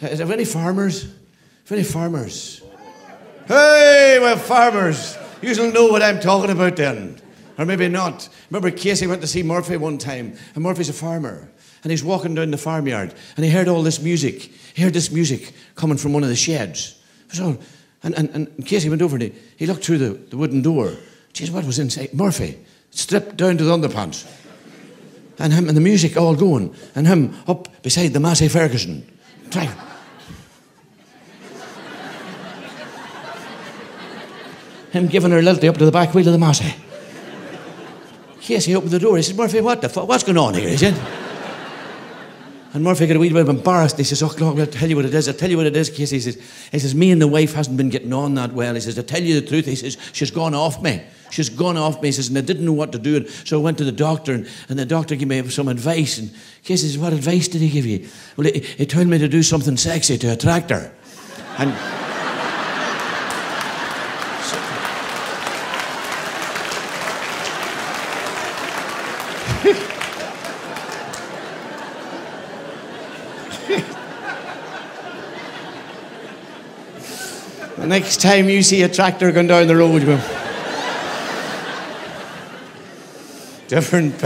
Is there any farmers? Have any farmers? Hey, well, farmers. You'll know what I'm talking about then. Or maybe not. Remember, Casey went to see Murphy one time, and Murphy's a farmer. And he's walking down the farmyard, and he heard all this music. He heard this music coming from one of the sheds. So, and, and, and Casey went over and he, he looked through the, the wooden door. Jeez, what was inside? Murphy, stripped down to the underpants. And him and the music all going. And him up beside the Massey Ferguson. Trying. Him giving her a lilty up to the back wheel of the Massey. Casey opened the door. He said, Murphy, what the fuck? What's going on here? He said. And Murphy got a wee bit embarrassed. He says, Oh, Lord, I'll tell you what it is. I'll tell you what it is, Casey. He says, he says, Me and the wife hasn't been getting on that well. He says, I tell you the truth. He says, She's gone off me. She's gone off me. He says, and I didn't know what to do. And so I went to the doctor, and, and the doctor gave me some advice. And Casey says, What advice did he give you? Well, he, he told me to do something sexy to attract her. And. The next time you see a tractor going down the road, different,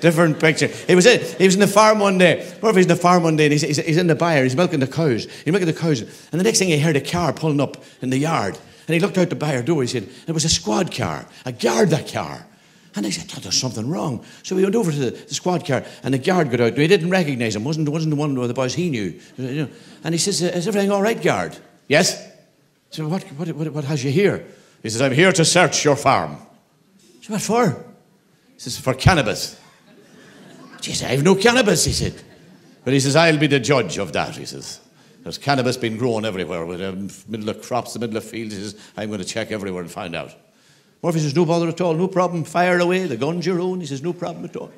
different picture. He was in, he was in the farm one day. Murphy's in the farm one day, and he's, he's, he's in the byre. He's milking the cows. He's milking the cows, and the next thing he heard a car pulling up in the yard, and he looked out the byre door. He said it was a squad car, a Garda car. And he said, there's something wrong. So we went over to the, the squad car, and the guard got out. He didn't recognize him. wasn't wasn't the one of the boys he knew. And he says, "Is everything all right, guard?" Yes. So what, what, what, what has you here? He says, I'm here to search your farm. So what for? He says, for cannabis. Jeez, I have no cannabis, he said. But he says, I'll be the judge of that, he says. There's cannabis being grown everywhere, with the middle of crops, the middle of fields. He says, I'm going to check everywhere and find out. Murphy says, no bother at all, no problem, fire away, the gun's your own. He says, no problem at all.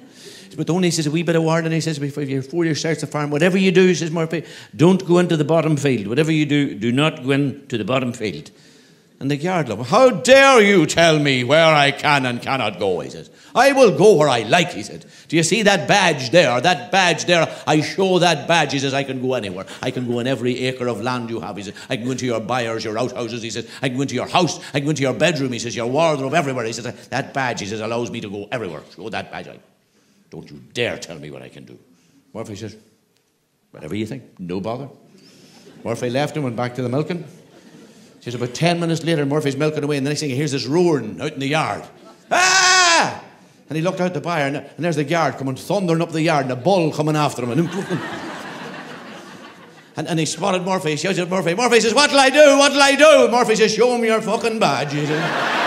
But only, he says, a wee bit of warning. He says, before you four years starts the farm, whatever you do, says Murphy, don't go into the bottom field. Whatever you do, do not go into the bottom field. And the guard how dare you tell me where I can and cannot go, he says. I will go where I like, he said. Do you see that badge there? That badge there, I show that badge, he says, I can go anywhere. I can go in every acre of land you have, he says. I can go into your byres, your outhouses, he says. I can go into your house, I can go into your bedroom, he says, your wardrobe, everywhere. He says, that badge, he says, allows me to go everywhere. Show that badge. I don't you dare tell me what I can do. Murphy says, Whatever you think, no bother. Murphy left and went back to the milking. Says about 10 minutes later, Murphy's milking away, and the next thing he hears this roaring out in the yard. Ah! And he looked out the byre, and, and there's the guard coming thundering up the yard, and a bull coming after him. And, and, and he spotted Murphy. He shouts at Murphy. Murphy says, What'll I do? What'll I do? Murphy says, Show him your fucking badge.